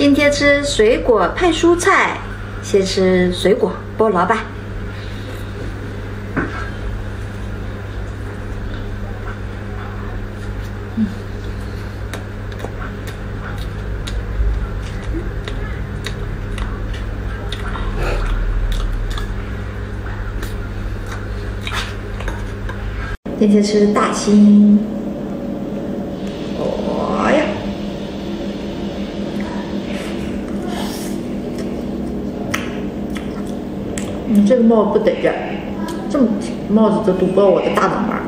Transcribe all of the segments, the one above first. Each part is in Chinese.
今天吃水果配蔬菜，先吃水果，菠萝吧。今天吃大青，哦呀，嗯，这个帽子不得劲，这么帽子都堵不到我的大脑门儿。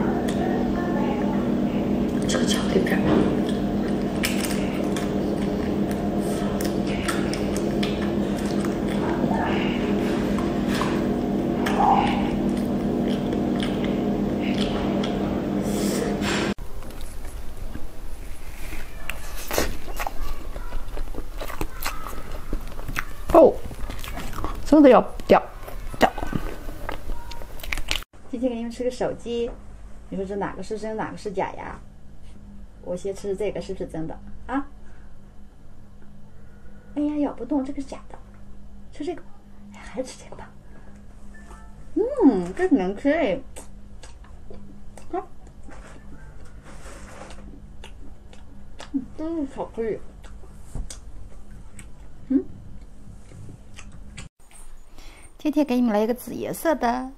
这个巧克力片。哦，真的要掉。今天给你们吃个手机，你说这哪个是真，哪个是假呀？我先吃这个，是不是真的啊？哎呀，咬不动，这个是假的。吃这个，还是吃这个吧。嗯，这个能吃哎。嗯，真是巧克力。嗯。今天给你们来一个紫颜色的，咦，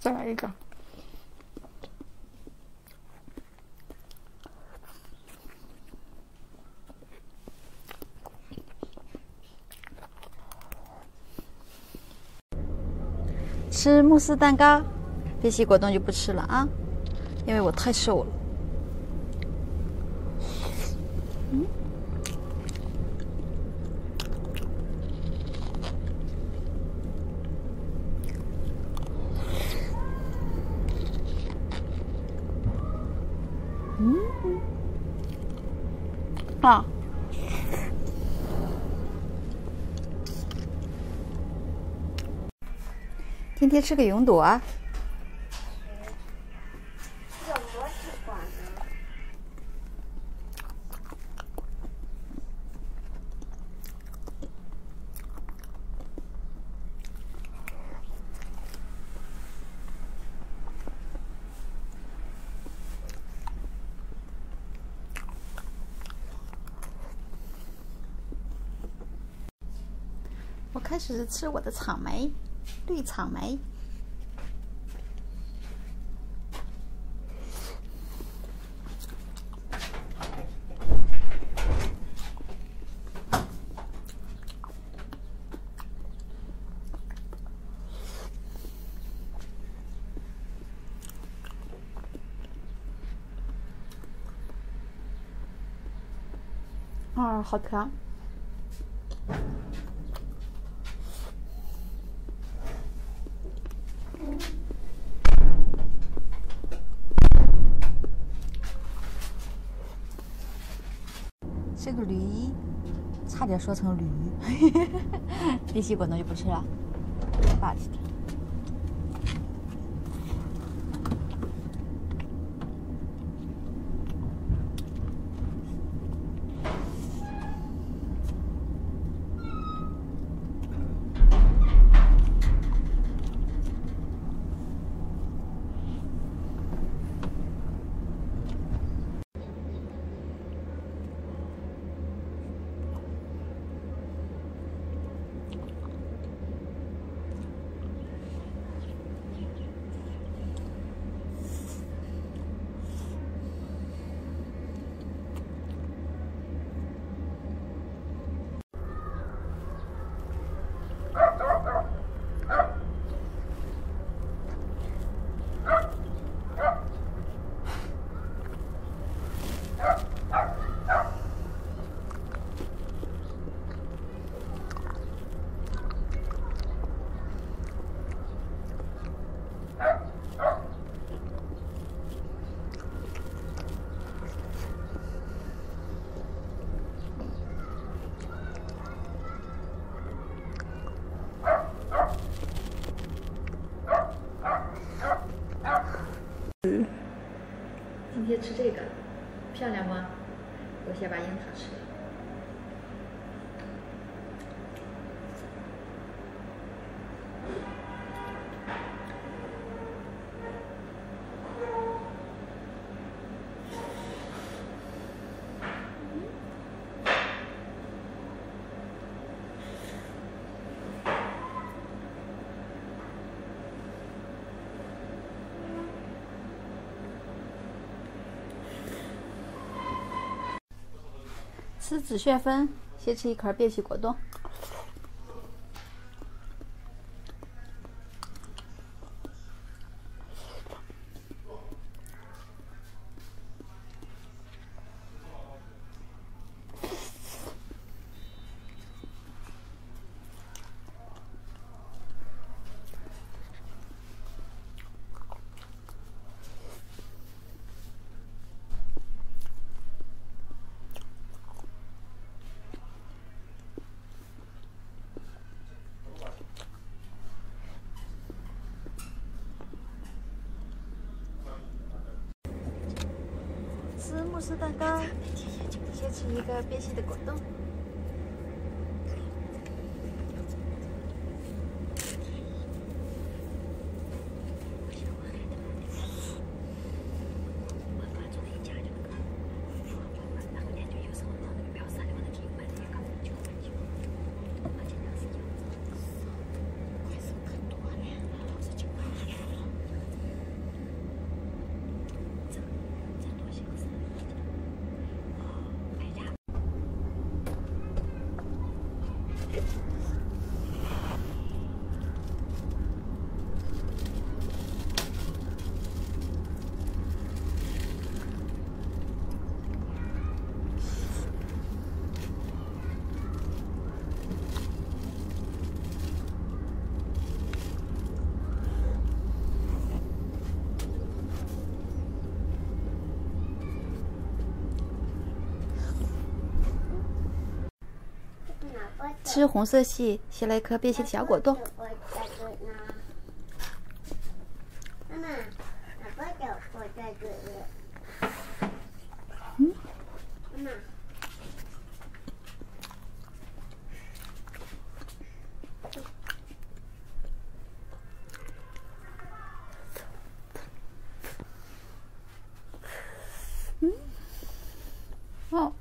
再来一个。吃慕斯蛋糕，这些果冻就不吃了啊，因为我太瘦了。嗯。嗯。啊。天天吃个云朵啊。我开始吃我的草莓，绿草莓。啊，好甜！这个驴，差也说成驴。这些果冻就不吃了，霸气点。这个，漂亮吗？我先把樱桃吃了。吃紫旋风，先吃一块变形果冻。慕斯蛋糕，先吃一个变细的果冻。吃红色系，先来一颗变形的小果冻。妈妈，哪个叫我在这里？嗯，妈妈。嗯，哦。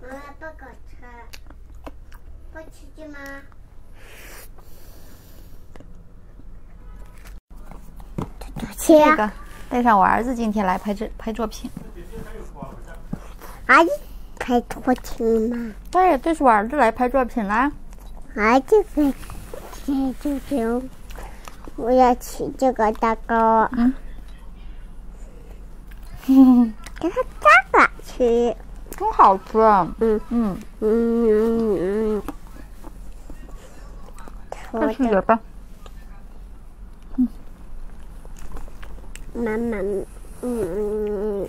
妈妈不敢吃，不吃的吗？这个带上我儿子今天来拍这拍作品。儿子拍作品吗？对，这是我儿子来拍作品啦。儿子拍作品，我要吃这个蛋糕。嗯。嗯，给他爸爸吃。真好吃，嗯嗯嗯嗯嗯，再吃点吧。嗯，妈妈，嗯，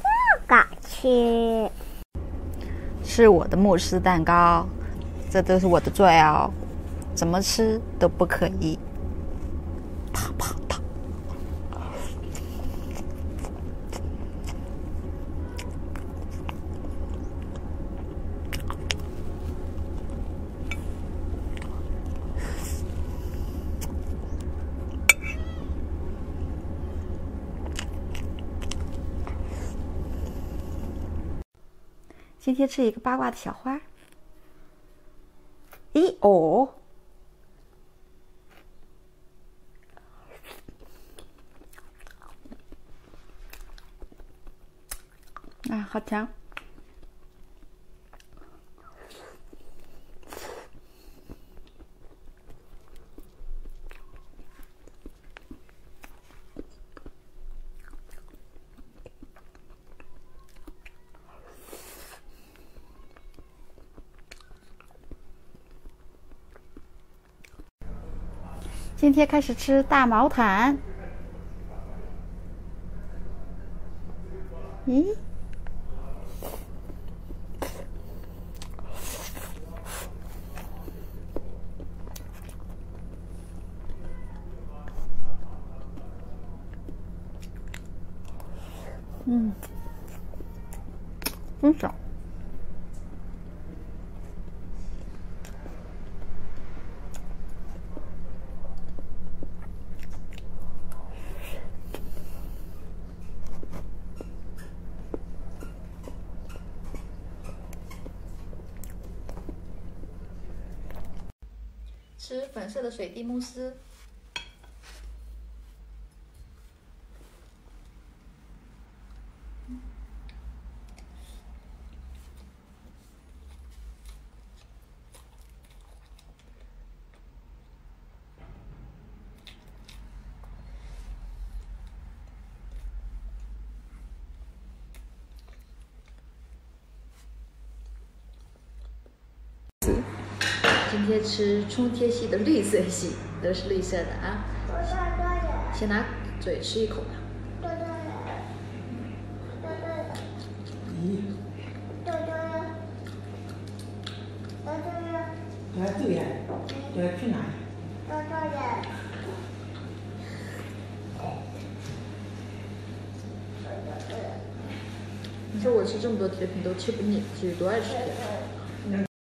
这个吃，是我的慕斯蛋糕，这都是我的最爱哦，怎么吃都不可以。今天吃一个八卦的小花。咦哦，啊，好甜！今天开始吃大毛毯。咦。嗯。真爽。吃粉色的水滴慕斯。今天吃冲天系的绿色系，都是绿色的啊。先拿嘴吃一口吧。对对呀，对去哪？你说我吃这么多甜品都吃不腻，其实多爱吃甜品。